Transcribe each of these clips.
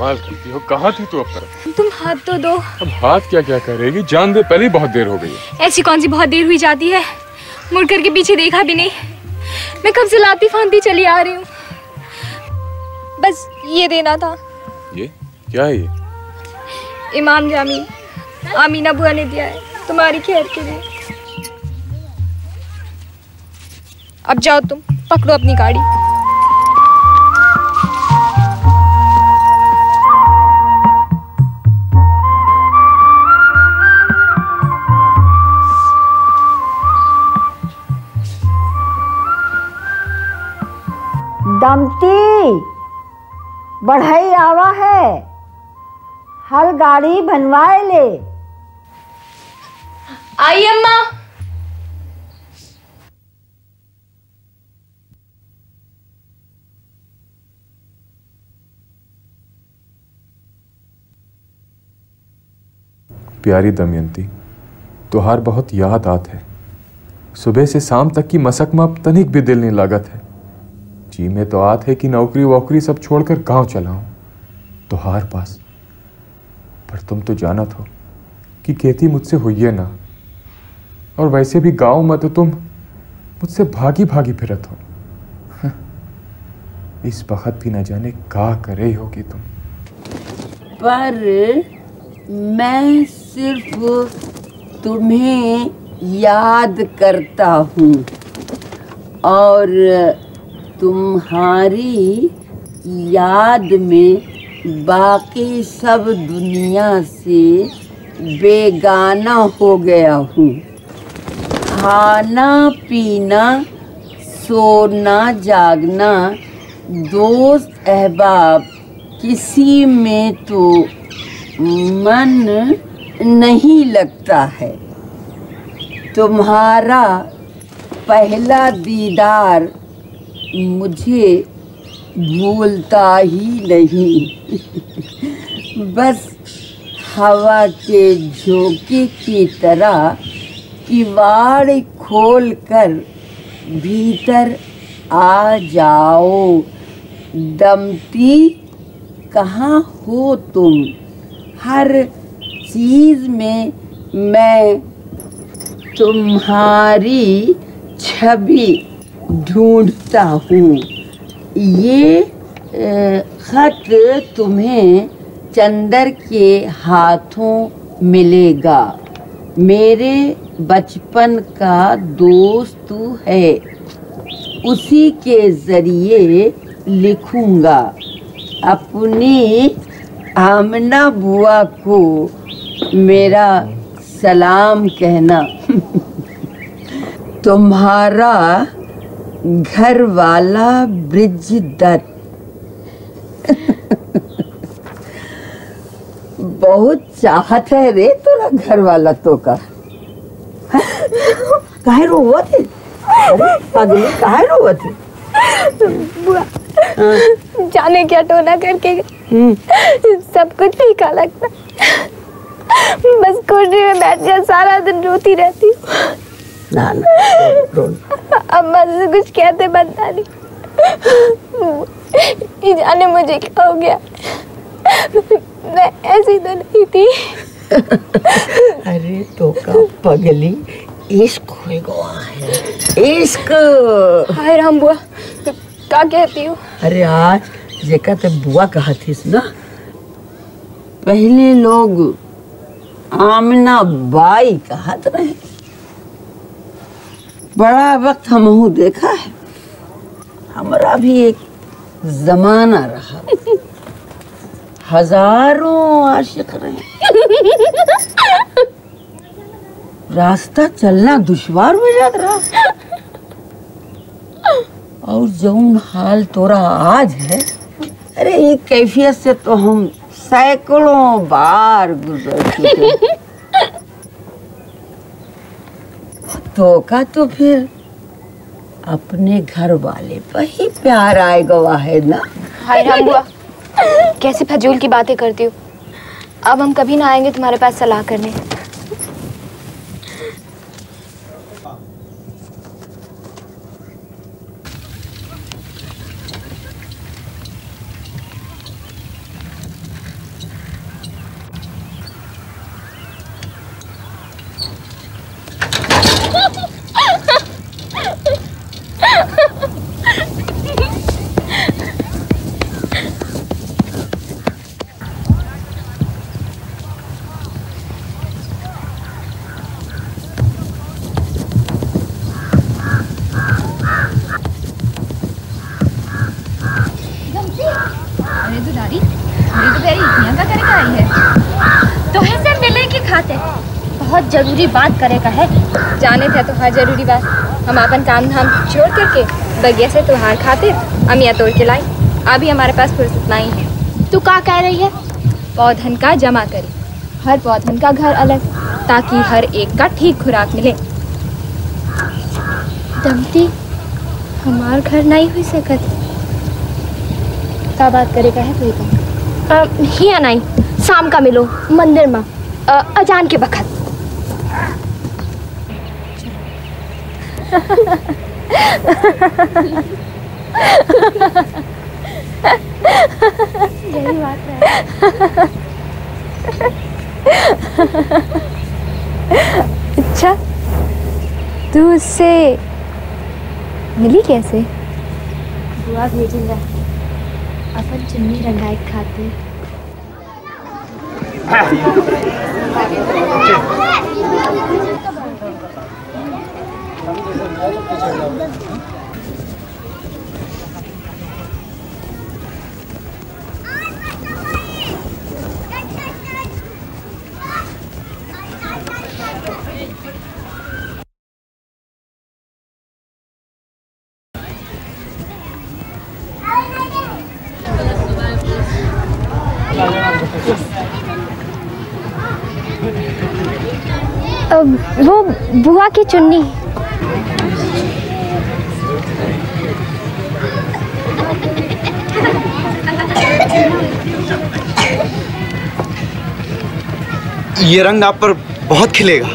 कमाल करती हो? कहाँ थी तू अब तक? तुम हाथ तो दो। अब हाथ क्या क्या करेगी? जान दे पहले ही बहुत देर हो गई। ऐसी कौन सी बहुत देर हुई जाती है? मुड़ करके पीछे देखा भी नहीं। मैं कब से लाती फांती चली आ रही हूँ। बस ये देना था। ये? क्या है ये? इमाम जामी आमीना बुआ ने दिया है तुम्हारी खैर के लिए। अब जाओ तुम पकड़ो अपनी गाड़ी। दमती बढ़ई आवा है। हल गाड़ी बनवाए ले। आई अम्मा। प्यारी दमयंती तुहार बहुत याद आत है। सुबह से शाम तक की मसक में अब तनिक भी दिल नहीं लागत है। जी में तो आत है कि नौकरी वोकरी सब छोड़कर गाँव चला हूँ, तुहार पास। पर तुम तो जानत हो कि खेती मुझसे हुई है ना। और वैसे भी गाँव में तो तुम मुझसे भागी भागी फिरत हो। इस वक्त भी ना जाने का करे होगी तुम। पर मैं सिर्फ़ तुम्हें याद करता हूँ और तुम्हारी याद में बाकी सब दुनिया से बेगाना हो गया हूँ। खाना, पीना, सोना, जागना, दोस्त, अहबाब, किसी में तो मन नहीं लगता है। तुम्हारा पहला दीदार मुझे भूलता ही नहीं। बस हवा के झोंके की तरह किवाड़ खोल कर भीतर आ जाओ। दमती, कहाँ हो तुम? हर चीज़ में मैं तुम्हारी छवि ढूंढता हूँ। ये खत तुम्हें चंदर के हाथों मिलेगा। मेरे बचपन का दोस्त तू है। उसी के ज़रिए लिखूँगा। अपनी आमना बुआ को मेरा सलाम कहना। तुम्हारा घर वाला ब्रिज दत्त बहुत चाहत है रे तोरा घर वाला तो का। काहे रोवत है? अरे पगली काहे रोवत है? बुआ जाने क्या टोना करके सब कुछ फीका लगता बस कुर्सी में बैठ कर सारा दिन रोती रहती हूँ। ना ना। रो अम्मा से कुछ कहते बनता नहीं। ये जाने मुझे क्या हो गया। मैं ऐसी तो नहीं थी। अरे तो का पगली इश्क हो गया है। इश्क। हाय राम बुआ क्या कहती हूँ? अरे आज जेका ते बुआ कहा थी ना। पहले लोग आमना बाई कहत रहे। बड़ा वक्त हमहू देखा है। हमारा भी एक जमाना रहा। हज़ारों आशिक रहे। रास्ता चलना दुश्वार हो जात रहा। और जौन हाल तोरा आज है, अरे ये कैफियत से तो हम सैकड़ों बार गुजर चुके का तो फिर अपने घर वाले पर ही प्यार आएगा है ना? हाय बुआ कैसे फजूल की बातें करती हो? अब हम कभी ना आएँगे तुम्हारे पास सलाह करने अरे दुलारी मेरी तो तेरी यहाँ का करे आई है तो है से मिले के खाते बहुत ज़रूरी बात करे का है? जाने थे तो हाँ ज़रूरी बात। हम अपन काम धाम छोड़ करके बगिया से त्योहार खाते अमिया तोड़ के लाई अभी हमारे पास फुर्स फुर्सत नहीं है। तू का कह रही है? पौधन का जमा करी। हर पौधन का घर अलग, ताकि हर एक का ठीक खुराक मिले। दमती, हमार घर नहीं हुई सकत। का बात करेगा, है कोई हिया नहीं। शाम का मिलो, मंदिर में। अजान के बखत। यही बात है अच्छा तू उससे मिली कैसे? बुआ अपन चुन्नी रंगाई खाते। वो बुआ की चुन्नी। ये रंग आप पर बहुत खिलेगा।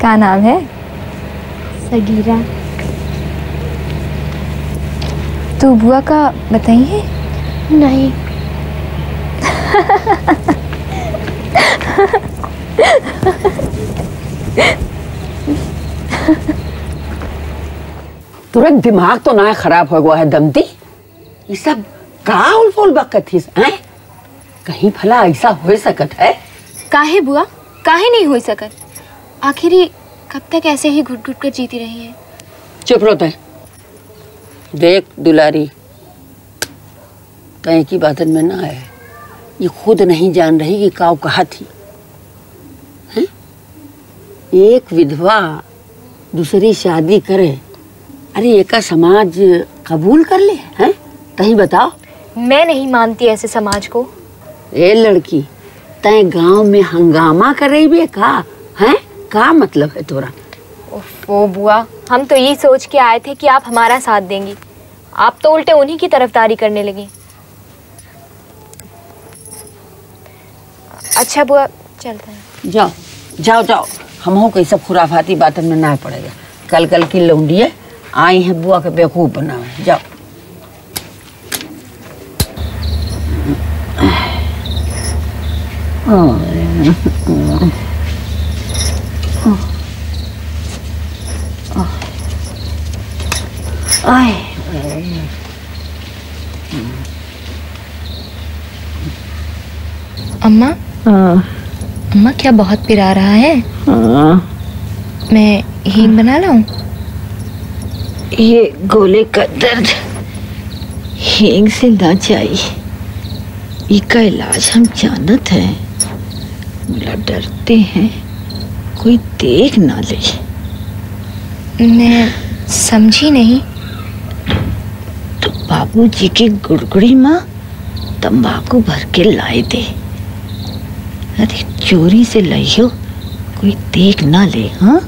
क्या नाम है? सगीरा। तू बुआ का बताई है नहीं। तुरंत दिमाग तो ना खराब हो गया है दमती ये सब का उलफोल बकत थी हैं? कहीं भला ऐसा हो सकत है? काहे बुआ? काहे नहीं हो सकत? आखिर कब तक ऐसे ही घुट घुट कर जीती रही है? चुप रहो देख दुलारी। तय की बातन में ना आए ये खुद नहीं जान रही कि काव कहा थी। हैं? एक विधवा दूसरी शादी करे अरे एका समाज कबूल कर ले हैं? कहीं बताओ। मैं नहीं मानती ऐसे समाज को। ए लड़की तय गाँव में हंगामा करे बे का? हैं? का मतलब है तोरा? ओ बुआ हम तो यही सोच के आए थे कि आप हमारा साथ देंगी। आप तो उल्टे उन्हीं की तरफदारी करने लगी। अच्छा बुआ चलते हैं जाओ जाओ जाओ हम हो कई सब खुराफाती बातन में ना पड़ेगा कल कल की लौंडिए आई हैं बुआ के बेवकूफ़ बनावे जाओ आए अम्मा? अम्मा क्या बहुत पिरा रहा है? मैं हींग बना लाऊं? ये गोले का दर्द हींग से ना चाहिए इसका इलाज हम जानत हैं। बोला डरते हैं। कोई देख ना ले। मैं समझी नहीं। तो बाबूजी की गुड़गुड़ी माँ तंबाकू भर के लाए दे। अरे चोरी से लइयो कोई देख ना ले हाँ?